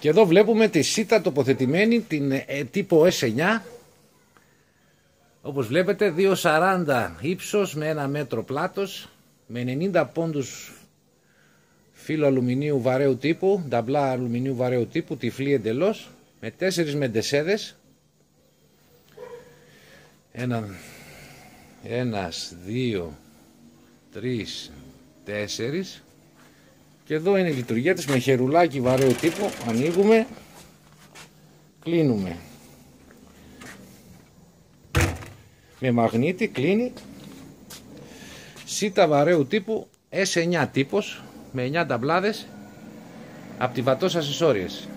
Και εδώ βλέπουμε τη σίτα τοποθετημένη, την ε, τύπο S9. Όπως βλέπετε 2,40 ύψος με ένα μέτρο πλάτος με 90 πόντους φύλλο αλουμινίου βαρέου τύπου, νταμπλά αλουμινίου βαρέου τύπου, τυφλή εντελώς, με τέσσερις μεντεσέδες. Ένα, ένας, δύο, τρεις, τέσσερις. Και εδώ είναι η λειτουργία της με χερουλάκι βαρέου τύπου. Ανοίγουμε, κλείνουμε. Με μαγνήτη κλείνει. Σίτα βαρέου τύπου S9 τύπος με 9 ταμπλάδες από τη Βατός Ασεσόριες.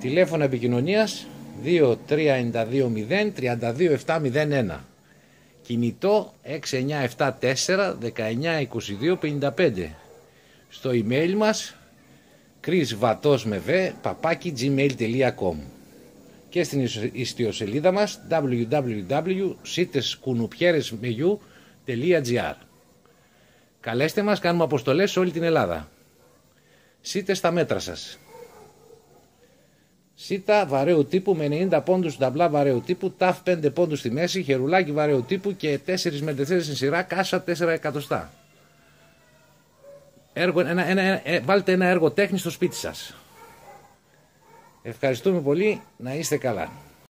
Τηλέφωνο επικοινωνίας 2392 Κινητό 6974 192255. Στο email μας chrisvatos με παπάκι gmail.com και στην ιστιοσελίδα μας www.siteskunoupieresmeyu.gr Καλέστε μας, κάνουμε αποστολές σε όλη την Ελλάδα. Σείτε στα μέτρα σας. Σίτα βαρέου τύπου με 90 πόντους ταμπλά βαρέου τύπου, ταφ 5 πόντους στη μέση, χερουλάκι βαρέου τύπου και 4 με 4 στην σειρά, κάσα 4 εκατοστά. Έργο, ένα, ένα, ε, βάλτε ένα έργο τέχνης στο σπίτι σας. Ευχαριστούμε πολύ, να είστε καλά.